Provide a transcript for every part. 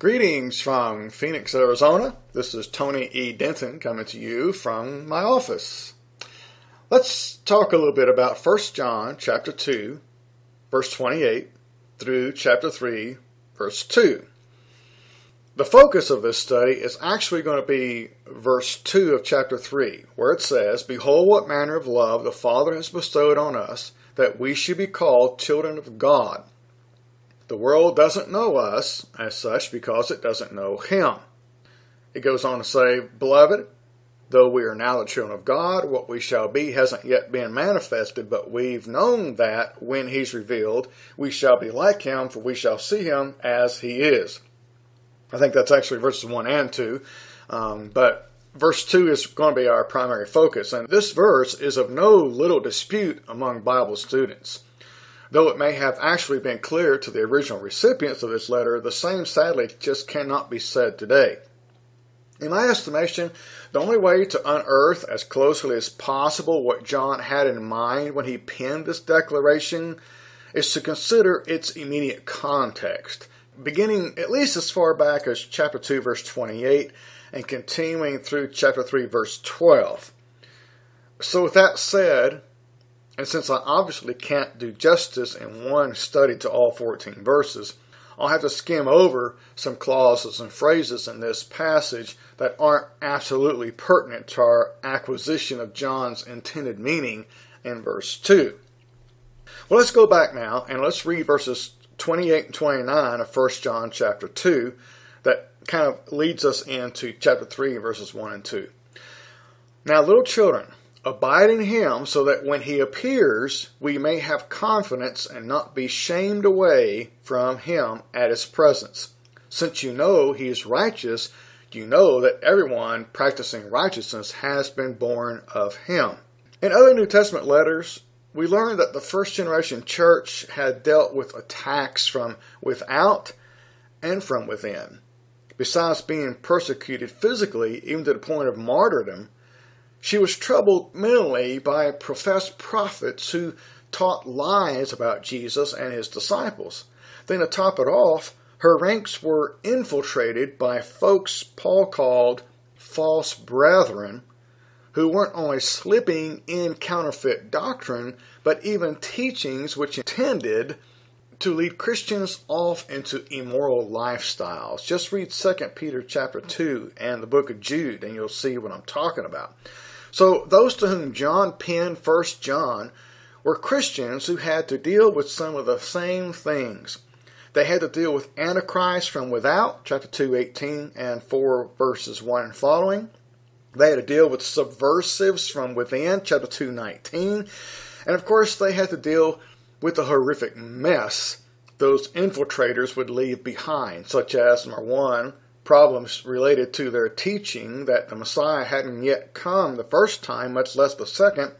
Greetings from Phoenix, Arizona. This is Tony E. Denton coming to you from my office. Let's talk a little bit about 1 John chapter 2, verse 28 through chapter 3, verse 2. The focus of this study is actually going to be verse 2 of chapter 3, where it says, Behold, what manner of love the Father has bestowed on us, that we should be called children of God. The world doesn't know us as such because it doesn't know Him. It goes on to say, Beloved, though we are now the children of God, what we shall be hasn't yet been manifested, but we've known that when He's revealed, we shall be like Him, for we shall see Him as He is. I think that's actually verses 1 and 2. Um, but verse 2 is going to be our primary focus. And this verse is of no little dispute among Bible students. Though it may have actually been clear to the original recipients of this letter, the same sadly just cannot be said today. In my estimation, the only way to unearth as closely as possible what John had in mind when he penned this declaration is to consider its immediate context, beginning at least as far back as chapter 2, verse 28, and continuing through chapter 3, verse 12. So, with that said, and since I obviously can't do justice in one study to all 14 verses, I'll have to skim over some clauses and phrases in this passage that aren't absolutely pertinent to our acquisition of John's intended meaning in verse 2. Well, let's go back now and let's read verses 28 and 29 of 1 John chapter 2 that kind of leads us into chapter 3 verses 1 and 2. Now, little children, Abide in him so that when he appears, we may have confidence and not be shamed away from him at his presence. Since you know he is righteous, you know that everyone practicing righteousness has been born of him. In other New Testament letters, we learn that the first generation church had dealt with attacks from without and from within. Besides being persecuted physically, even to the point of martyrdom, she was troubled mentally by professed prophets who taught lies about Jesus and his disciples. Then, to top it off, her ranks were infiltrated by folks Paul called false brethren who weren't only slipping in counterfeit doctrine, but even teachings which intended to lead Christians off into immoral lifestyles. Just read 2 Peter chapter 2 and the book of Jude and you'll see what I'm talking about. So those to whom John penned First John were Christians who had to deal with some of the same things. They had to deal with Antichrist from without, chapter 2, 18 and 4 verses 1 and following. They had to deal with subversives from within, chapter 2, 19. And of course, they had to deal with the horrific mess those infiltrators would leave behind, such as number one, problems related to their teaching that the Messiah hadn't yet come the first time, much less the second.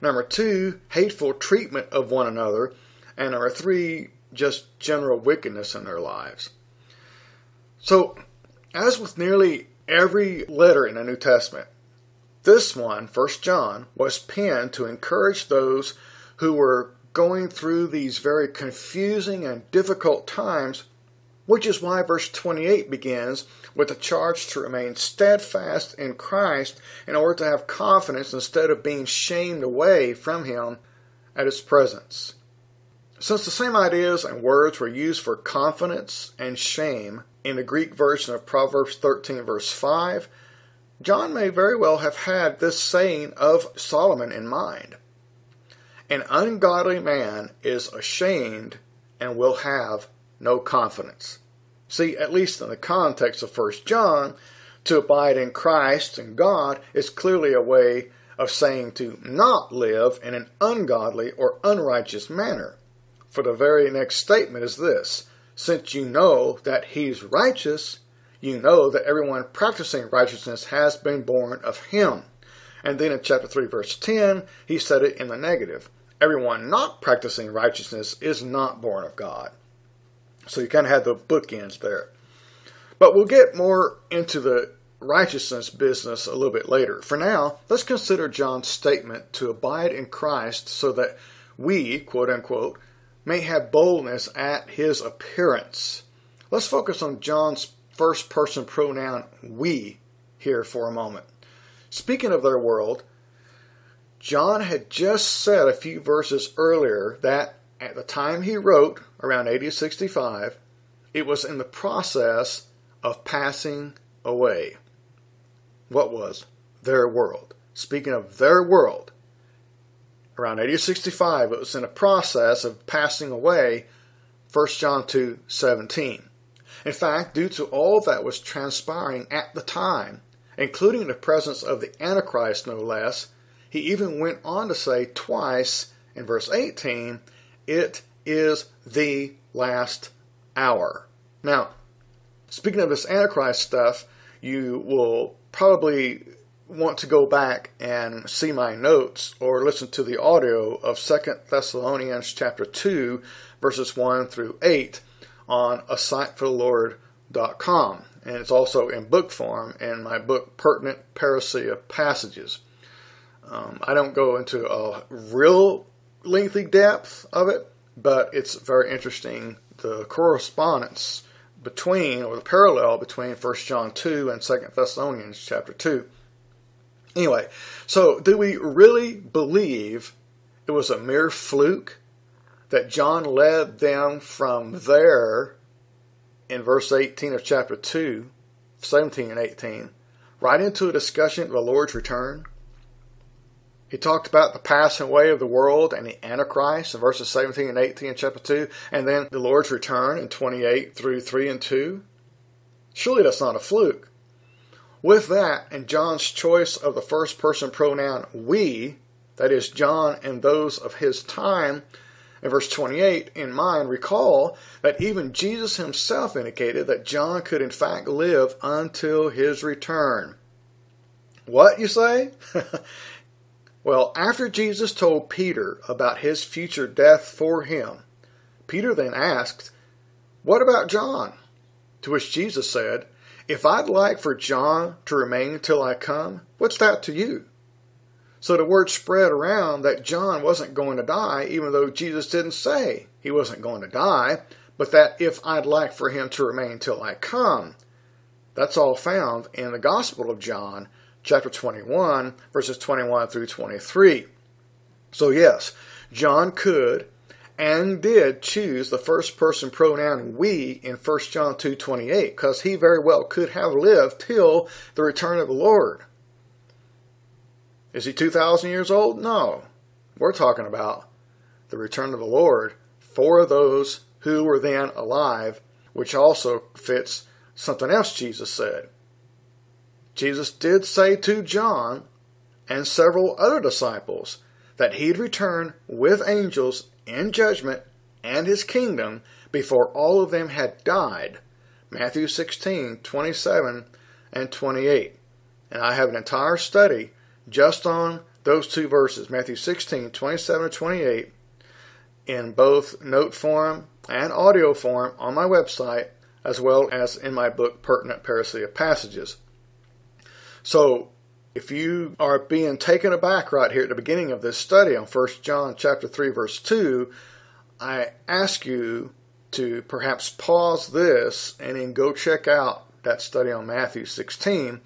Number two, hateful treatment of one another. And number three, just general wickedness in their lives. So, as with nearly every letter in the New Testament, this one, First John, was penned to encourage those who were going through these very confusing and difficult times which is why verse 28 begins with a charge to remain steadfast in Christ in order to have confidence instead of being shamed away from Him at His presence. Since the same ideas and words were used for confidence and shame in the Greek version of Proverbs 13, verse 5, John may very well have had this saying of Solomon in mind. An ungodly man is ashamed and will have no confidence. See, at least in the context of 1 John, to abide in Christ and God is clearly a way of saying to not live in an ungodly or unrighteous manner. For the very next statement is this Since you know that he's righteous, you know that everyone practicing righteousness has been born of him. And then in chapter 3, verse 10, he said it in the negative. Everyone not practicing righteousness is not born of God. So you kind of have the bookends there. But we'll get more into the righteousness business a little bit later. For now, let's consider John's statement to abide in Christ so that we, quote unquote, may have boldness at his appearance. Let's focus on John's first person pronoun we here for a moment. Speaking of their world, John had just said a few verses earlier that at the time he wrote, around AD 65, it was in the process of passing away. What was? Their world. Speaking of their world, around AD 65, it was in a process of passing away, 1 John 2 17. In fact, due to all that was transpiring at the time, including the presence of the Antichrist no less, he even went on to say twice in verse 18, It is the last hour. Now, speaking of this Antichrist stuff, you will probably want to go back and see my notes or listen to the audio of Second Thessalonians chapter 2 verses 1 through 8 on a sightforthelord.com. And it's also in book form in my book, Pertinent Parousia Passages. Um, I don't go into a real lengthy depth of it, but it's very interesting the correspondence between or the parallel between 1 John 2 and 2 Thessalonians chapter 2. Anyway, so do we really believe it was a mere fluke that John led them from there in verse 18 of chapter 2, 17 and 18, right into a discussion of the Lord's return? He talked about the passing away of the world and the Antichrist in verses 17 and 18 in chapter 2, and then the Lord's return in 28 through 3 and 2. Surely that's not a fluke. With that, and John's choice of the first person pronoun we, that is, John and those of his time, in verse 28 in mind, recall that even Jesus himself indicated that John could in fact live until his return. What, you say? well, after Jesus told Peter about his future death for him, Peter then asked, What about John? To which Jesus said, If I'd like for John to remain till I come, what's that to you? So the word spread around that John wasn't going to die, even though Jesus didn't say he wasn't going to die, but that if I'd like for him to remain till I come. That's all found in the Gospel of John, chapter 21, verses 21 through 23. So, yes, John could and did choose the first person pronoun we in 1 John 2:28 because he very well could have lived till the return of the Lord. Is he 2,000 years old? No. We're talking about the return of the Lord for those who were then alive, which also fits something else Jesus said. Jesus did say to John and several other disciples that he'd return with angels in judgment and his kingdom before all of them had died. Matthew 16, 27 and 28. And I have an entire study just on those two verses, Matthew 16, 27 and 28, in both note form and audio form on my website, as well as in my book, Pertinent Parousia Passages. So, if you are being taken aback right here at the beginning of this study on 1 John chapter 3 verse 2, I ask you to perhaps pause this and then go check out that study on Matthew 16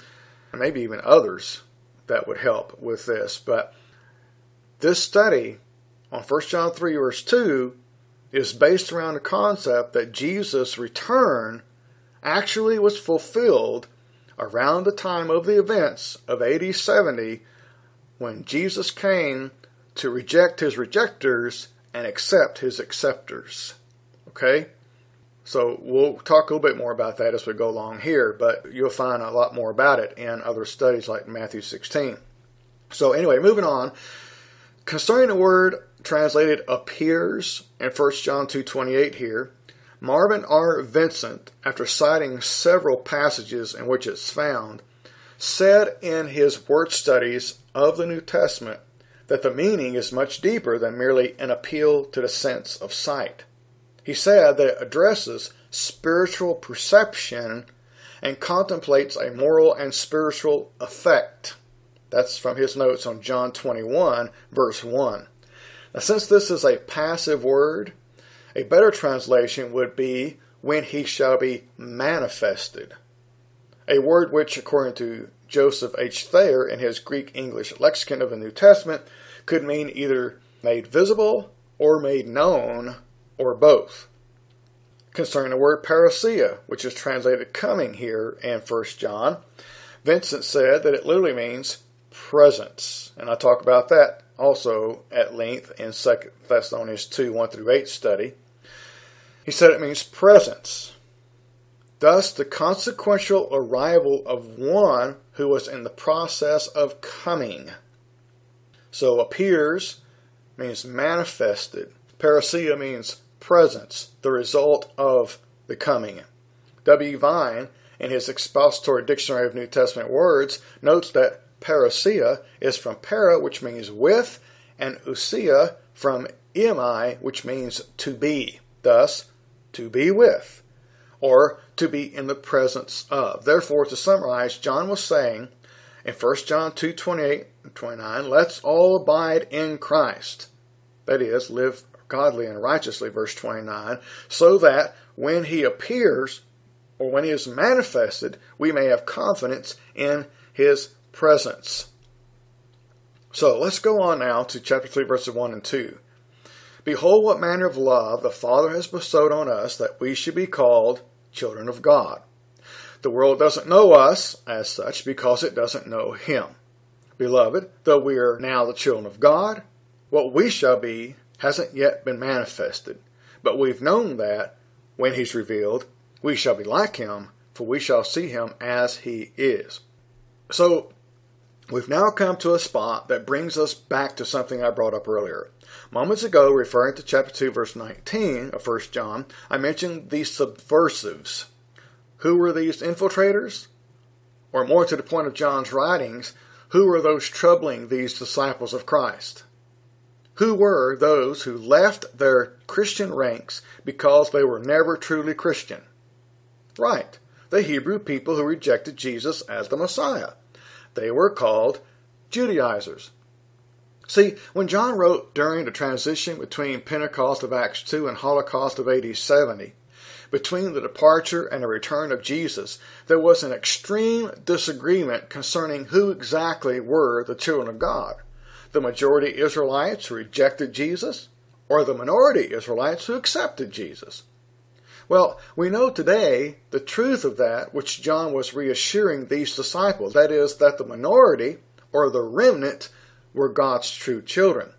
and maybe even others that would help with this. But this study on 1 John 3, verse 2, is based around the concept that Jesus' return actually was fulfilled around the time of the events of AD 70 when Jesus came to reject his rejectors and accept his acceptors. Okay? So we'll talk a little bit more about that as we go along here, but you'll find a lot more about it in other studies like Matthew 16. So anyway, moving on. Concerning the word translated appears in 1 John 2.28 here, Marvin R. Vincent, after citing several passages in which it's found, said in his word studies of the New Testament that the meaning is much deeper than merely an appeal to the sense of sight. He said that it addresses spiritual perception and contemplates a moral and spiritual effect. That's from his notes on John 21, verse 1. Now, since this is a passive word, a better translation would be when he shall be manifested. A word which, according to Joseph H. Thayer in his Greek English lexicon of the New Testament, could mean either made visible or made known or both. Concerning the word parousia, which is translated coming here in 1 John, Vincent said that it literally means presence. And I talk about that also at length in 2 Thessalonians 2 1 through 8 study. He said it means presence. Thus, the consequential arrival of one who was in the process of coming. So, appears means manifested. Parousia means presence, the result of the coming. W. Vine, in his expository dictionary of New Testament words, notes that parousia is from para, which means with, and ousia from eimi, which means to be. Thus, to be with, or to be in the presence of. Therefore, to summarize, John was saying in 1 John 2 28 and 29, let's all abide in Christ. That is, live godly and righteously, verse 29, so that when he appears, or when he is manifested, we may have confidence in his presence. So let's go on now to chapter 3, verses 1 and 2. Behold, what manner of love the Father has bestowed on us that we should be called children of God. The world doesn't know us as such because it doesn't know Him. Beloved, though we are now the children of God, what we shall be hasn't yet been manifested. But we've known that when He's revealed, we shall be like Him, for we shall see Him as He is. So, we've now come to a spot that brings us back to something I brought up earlier. Moments ago, referring to chapter 2, verse 19 of 1 John, I mentioned the subversives. Who were these infiltrators? Or more to the point of John's writings, who were those troubling these disciples of Christ? Who were those who left their Christian ranks because they were never truly Christian? Right, the Hebrew people who rejected Jesus as the Messiah. They were called Judaizers. See, when John wrote during the transition between Pentecost of Acts 2 and Holocaust of AD 70, between the departure and the return of Jesus, there was an extreme disagreement concerning who exactly were the children of God. The majority Israelites who rejected Jesus, or the minority Israelites who accepted Jesus. Well, we know today the truth of that which John was reassuring these disciples that is, that the minority, or the remnant, were God's true children.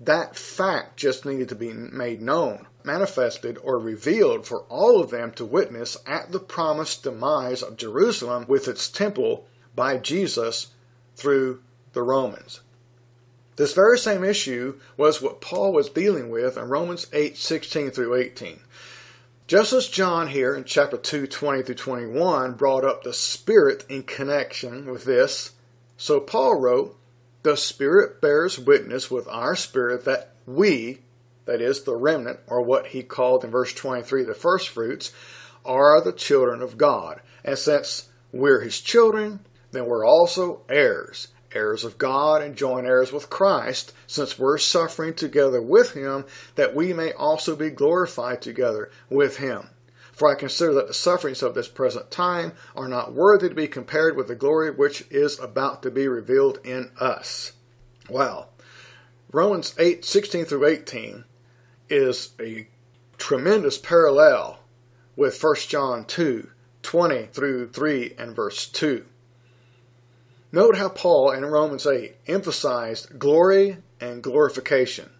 That fact just needed to be made known, manifested, or revealed for all of them to witness at the promised demise of Jerusalem with its temple by Jesus through the Romans. This very same issue was what Paul was dealing with in Romans 8 16 through 18. Just as John here in chapter 2 20 through 21 brought up the Spirit in connection with this, so Paul wrote, the Spirit bears witness with our spirit that we, that is, the remnant, or what he called in verse 23 the first fruits, are the children of God. And since we're his children, then we're also heirs, heirs of God and joint heirs with Christ, since we're suffering together with him, that we may also be glorified together with him. For I consider that the sufferings of this present time are not worthy to be compared with the glory which is about to be revealed in us. Wow. Romans 8 16 through 18 is a tremendous parallel with 1 John 2 20 through 3 and verse 2. Note how Paul in Romans 8 emphasized glory and glorification.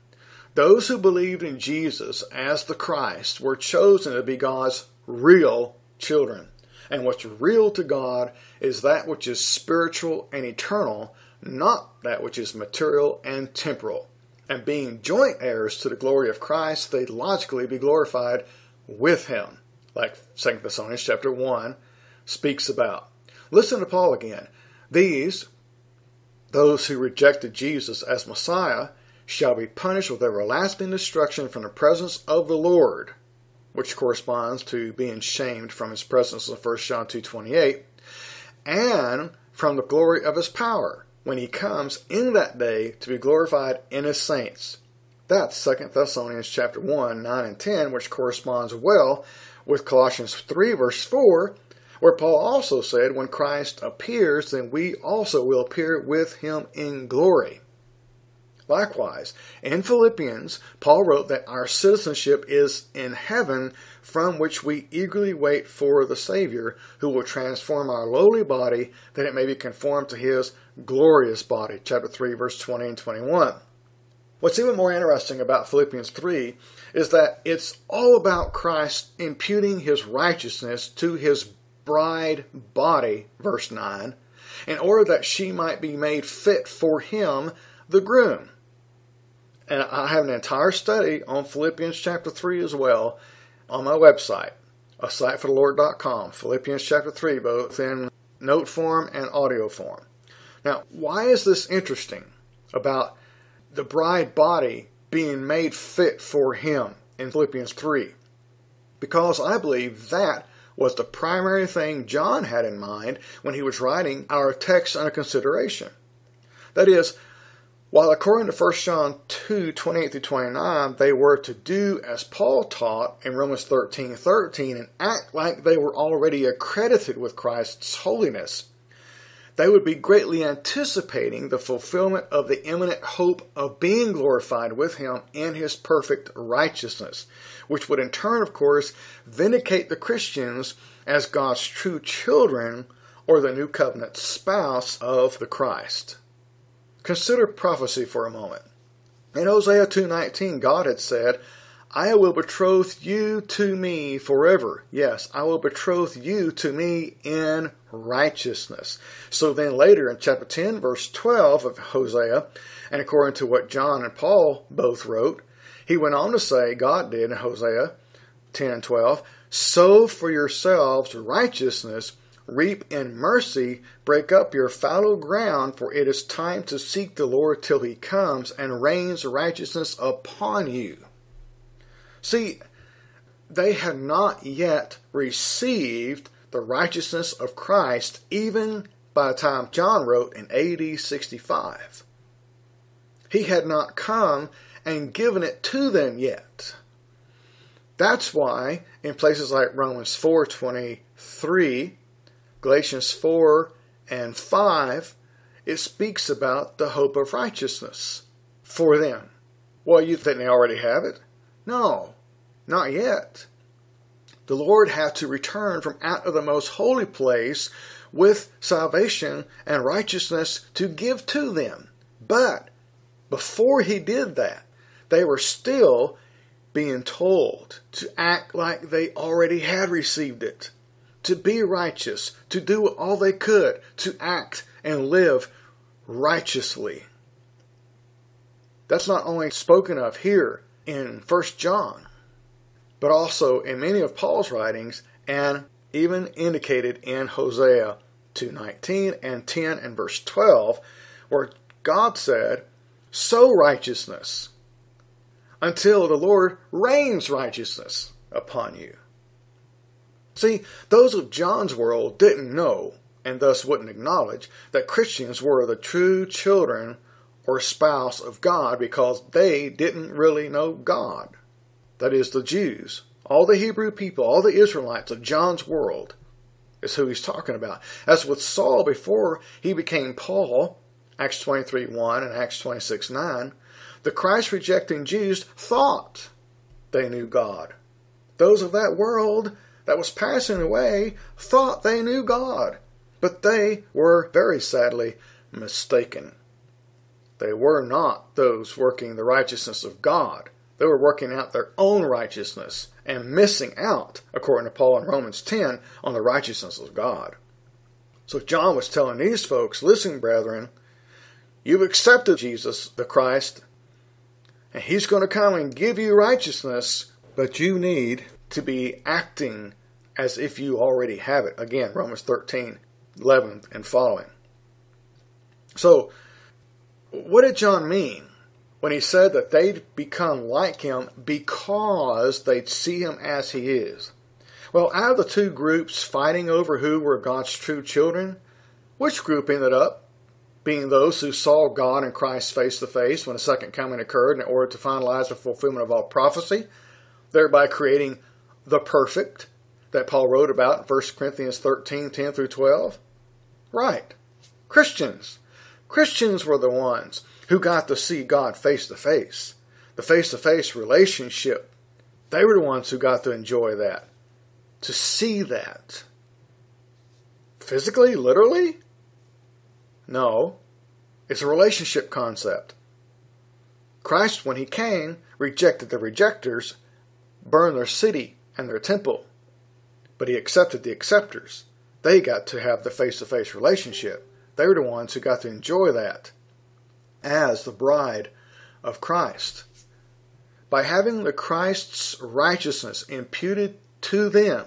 Those who believed in Jesus as the Christ were chosen to be God's real children. And what's real to God is that which is spiritual and eternal, not that which is material and temporal. And being joint heirs to the glory of Christ, they logically be glorified with him, like 2 Thessalonians chapter 1 speaks about. Listen to Paul again. These, those who rejected Jesus as Messiah, shall be punished with everlasting destruction from the presence of the Lord, which corresponds to being shamed from his presence in 1 John 2.28, and from the glory of his power, when he comes in that day to be glorified in his saints. That's 2 Thessalonians chapter 1, 9 and 10, which corresponds well with Colossians 3, verse 4, where Paul also said, When Christ appears, then we also will appear with him in glory. Likewise, in Philippians, Paul wrote that our citizenship is in heaven, from which we eagerly wait for the Savior, who will transform our lowly body that it may be conformed to his glorious body. Chapter 3, verse 20 and 21. What's even more interesting about Philippians 3 is that it's all about Christ imputing his righteousness to his bride body, verse 9, in order that she might be made fit for him, the groom. And I have an entire study on Philippians chapter 3 as well on my website, a sightforthelord.com, Philippians chapter 3, both in note form and audio form. Now, why is this interesting about the bride body being made fit for him in Philippians 3? Because I believe that was the primary thing John had in mind when he was writing our text under consideration. That is, while according to 1 John 2 28 through 29, they were to do as Paul taught in Romans 13 13 and act like they were already accredited with Christ's holiness, they would be greatly anticipating the fulfillment of the imminent hope of being glorified with Him in His perfect righteousness, which would in turn, of course, vindicate the Christians as God's true children or the new covenant spouse of the Christ. Consider prophecy for a moment. In Hosea 2:19, God had said, I will betroth you to me forever. Yes, I will betroth you to me in righteousness. So then later in chapter 10, verse 12 of Hosea, and according to what John and Paul both wrote, he went on to say, God did in Hosea 10 and 12, sow for yourselves righteousness Reap in mercy, break up your fallow ground, for it is time to seek the Lord till he comes and rains righteousness upon you. See, they had not yet received the righteousness of Christ, even by the time John wrote in AD 65. He had not come and given it to them yet. That's why in places like Romans 4:23 Galatians 4 and 5, it speaks about the hope of righteousness for them. Well, you think they already have it? No, not yet. The Lord had to return from out of the most holy place with salvation and righteousness to give to them. But before he did that, they were still being told to act like they already had received it to be righteous, to do all they could to act and live righteously. That's not only spoken of here in 1 John, but also in many of Paul's writings and even indicated in Hosea 2:19 and 10 and verse 12 where God said, "Sow righteousness until the Lord rains righteousness upon you." See, those of John's world didn't know, and thus wouldn't acknowledge, that Christians were the true children or spouse of God because they didn't really know God. That is, the Jews, all the Hebrew people, all the Israelites of John's world is who he's talking about. As with Saul before he became Paul, Acts 23 1 and Acts 26 9, the Christ rejecting Jews thought they knew God. Those of that world that was passing away thought they knew God, but they were very sadly mistaken. They were not those working the righteousness of God. They were working out their own righteousness and missing out, according to Paul in Romans 10, on the righteousness of God. So John was telling these folks, listen, brethren, you've accepted Jesus, the Christ, and he's going to come and give you righteousness, but you need to be acting as if you already have it. Again, Romans 13, 11 and following. So, what did John mean when he said that they'd become like him because they'd see him as he is? Well, out of the two groups fighting over who were God's true children, which group ended up being those who saw God and Christ face to face when the second coming occurred in order to finalize the fulfillment of all prophecy, thereby creating the perfect that Paul wrote about in 1 Corinthians 13 10 through 12? Right. Christians. Christians were the ones who got to see God face to face, the face to face relationship. They were the ones who got to enjoy that, to see that. Physically, literally? No, it's a relationship concept. Christ, when he came, rejected the rejectors, burned their city and their temple. But he accepted the acceptors. They got to have the face to face relationship. They were the ones who got to enjoy that as the bride of Christ. By having the Christ's righteousness imputed to them,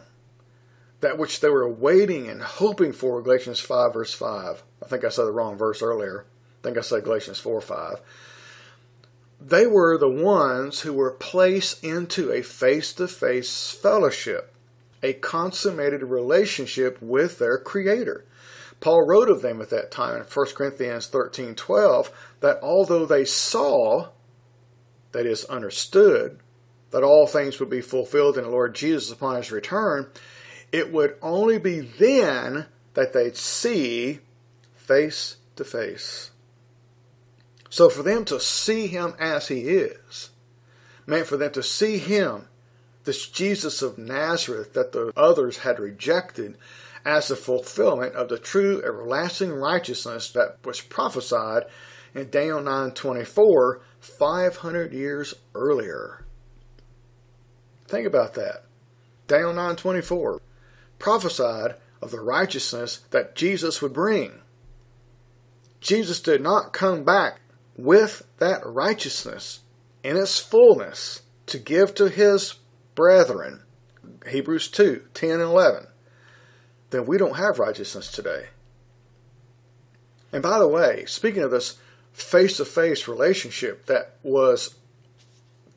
that which they were waiting and hoping for, Galatians 5, verse 5. I think I said the wrong verse earlier. I think I said Galatians 4, 5. They were the ones who were placed into a face to face fellowship, a consummated relationship with their Creator. Paul wrote of them at that time in 1 Corinthians 13 12 that although they saw, that is, understood, that all things would be fulfilled in the Lord Jesus upon his return, it would only be then that they'd see face to face. So for them to see him as he is, meant for them to see him, this Jesus of Nazareth that the others had rejected, as the fulfillment of the true everlasting righteousness that was prophesied in Daniel 9:24 500 years earlier. Think about that. Daniel 9:24 prophesied of the righteousness that Jesus would bring. Jesus did not come back with that righteousness in its fullness to give to his brethren. Hebrews 2 10 and 11. Then we don't have righteousness today. And by the way, speaking of this face to face relationship that was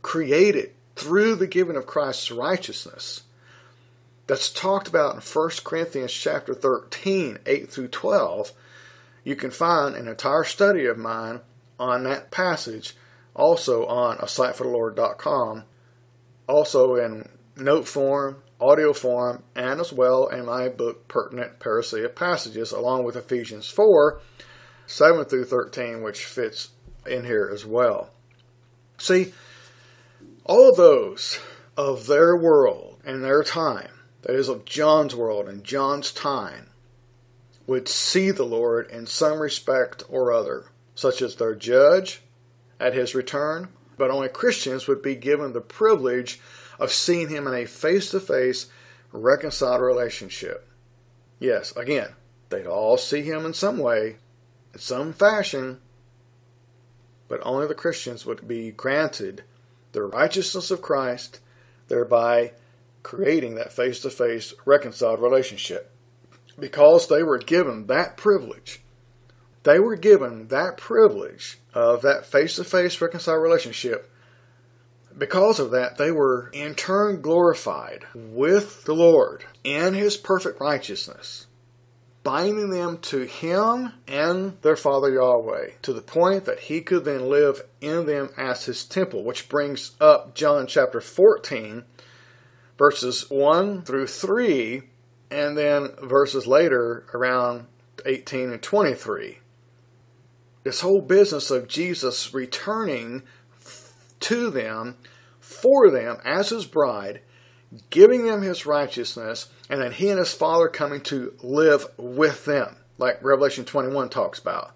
created through the giving of Christ's righteousness, that's talked about in 1 Corinthians chapter 13, 8 through 12. You can find an entire study of mine on that passage also on a site for the sightforthelord.com, also in note form, audio form, and as well in my book Pertinent Parousia Passages, along with Ephesians 4, 7 through 13, which fits in here as well. See, all those of their world and their time that is of John's world and John's time, would see the Lord in some respect or other, such as their judge at his return, but only Christians would be given the privilege of seeing him in a face to face, reconciled relationship. Yes, again, they'd all see him in some way, some fashion, but only the Christians would be granted the righteousness of Christ, thereby creating that face to face reconciled relationship. Because they were given that privilege, they were given that privilege of that face to face reconciled relationship. Because of that, they were in turn glorified with the Lord in His perfect righteousness, binding them to Him and their Father Yahweh to the point that He could then live in them as His temple, which brings up John chapter 14, verses 1 through 3, and then verses later around 18 and 23. This whole business of Jesus returning to them, for them, as his bride, giving them his righteousness, and then he and his Father coming to live with them, like Revelation 21 talks about.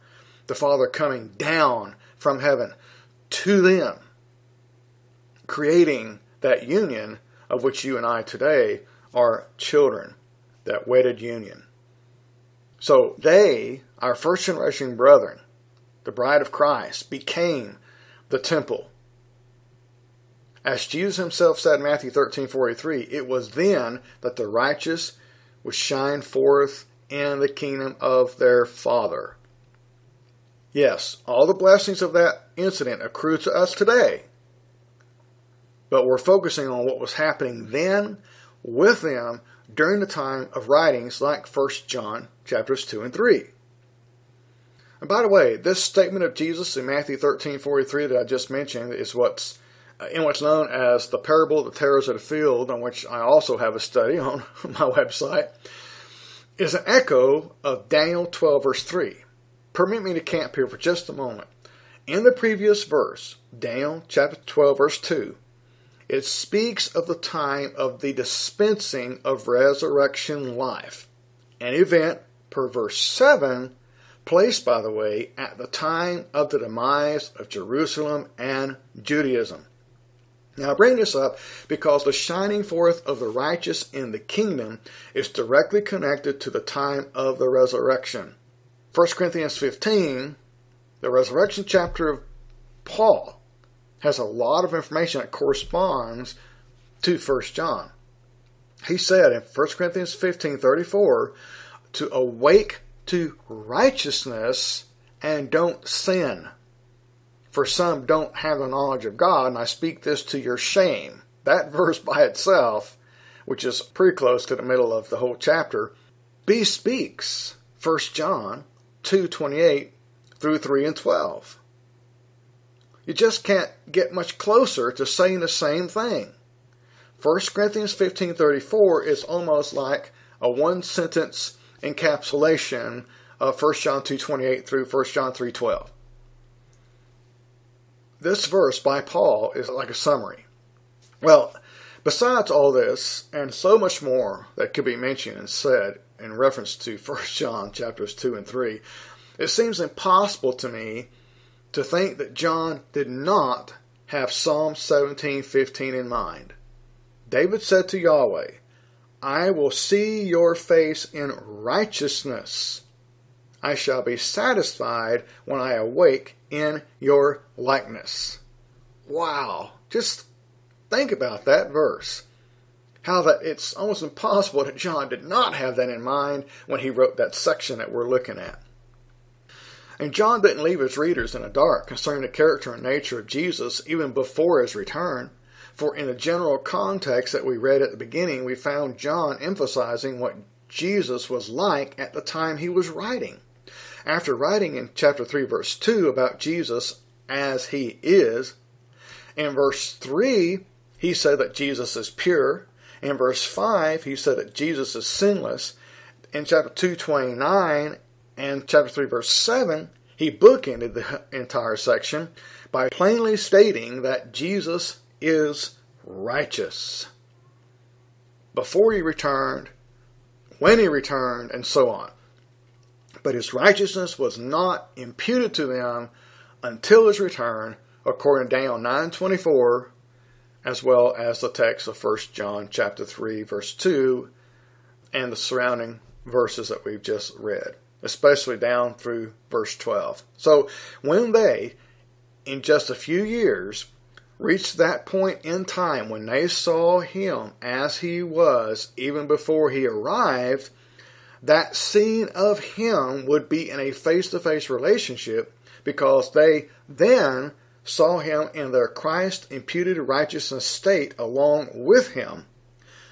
The Father coming down from heaven to them, creating that union of which you and I today are children, that wedded union. So they, our first generation brethren, the bride of Christ, became the temple. As Jesus himself said in Matthew 13 43, it was then that the righteous would shine forth in the kingdom of their Father. Yes, all the blessings of that incident accrue to us today but we're focusing on what was happening then with them during the time of writings like 1 John chapters 2 and 3. And by the way, this statement of Jesus in Matthew 13 43 that I just mentioned is what's in what's known as the parable of the tares of the field, on which I also have a study on my website, is an echo of Daniel 12, verse 3. Permit me to camp here for just a moment. In the previous verse, Daniel chapter 12, verse 2, it speaks of the time of the dispensing of resurrection life, an event, per verse 7, placed, by the way, at the time of the demise of Jerusalem and Judaism. Now, I bring this up because the shining forth of the righteous in the kingdom is directly connected to the time of the resurrection. 1 Corinthians 15, the resurrection chapter of Paul, has a lot of information that corresponds to 1 John. He said in 1 Corinthians 15 34, to awake to righteousness and don't sin. For some don't have the knowledge of God, and I speak this to your shame. That verse by itself, which is pretty close to the middle of the whole chapter, bespeaks 1 John 2:28 through 3 and 12. You just can't get much closer to saying the same thing. 1 Corinthians 15:34 is almost like a one sentence encapsulation of 1 John 2:28 through 1 John 3:12. This verse by Paul is like a summary. Well, besides all this and so much more that could be mentioned and said in reference to 1 John chapters 2 and 3, it seems impossible to me to think that John did not have Psalm 17:15 in mind. David said to Yahweh, I will see your face in righteousness. I shall be satisfied when I awake in your likeness. Wow. Just think about that verse. How that it's almost impossible that John did not have that in mind when he wrote that section that we're looking at. And John didn't leave his readers in the dark concerning the character and nature of Jesus even before his return. For in the general context that we read at the beginning, we found John emphasizing what Jesus was like at the time he was writing. After writing in chapter 3, verse 2 about Jesus as he is, in verse 3, he said that Jesus is pure. In verse 5, he said that Jesus is sinless. In chapter 229 and chapter 3, verse 7, he bookended the entire section by plainly stating that Jesus is righteous. Before he returned, when he returned, and so on. But his righteousness was not imputed to them until his return, according to Daniel 9:24, as well as the text of 1 John chapter 3 verse 2 and the surrounding verses that we've just read, especially down through verse 12. So, when they in just a few years reached that point in time when they saw him as he was even before he arrived, that seeing of him would be in a face to face relationship because they then saw him in their Christ imputed righteousness state along with him,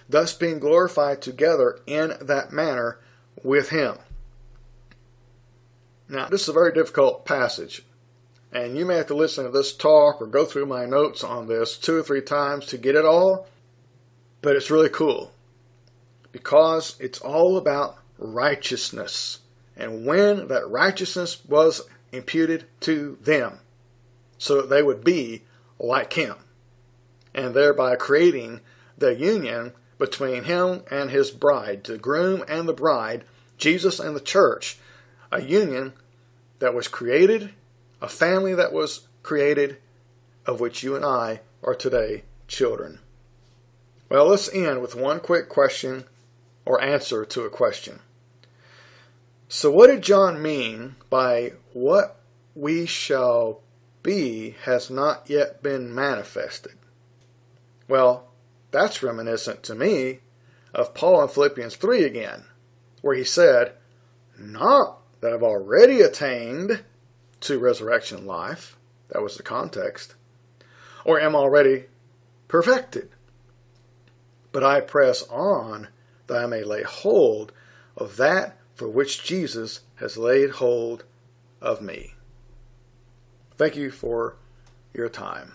thus being glorified together in that manner with him. Now, this is a very difficult passage and you may have to listen to this talk or go through my notes on this two or three times to get it all. But it's really cool because it's all about righteousness and when that righteousness was imputed to them so that they would be like him and thereby creating the union between him and his bride, the groom and the bride, Jesus and the church, a union that was created a family that was created, of which you and I are today children. Well, let's end with one quick question or answer to a question. So, what did John mean by what we shall be has not yet been manifested? Well, that's reminiscent to me of Paul in Philippians 3 again, where he said, Not that I've already attained to resurrection life. That was the context. Or am already perfected. But I press on that I may lay hold of that for which Jesus has laid hold of me. Thank you for your time.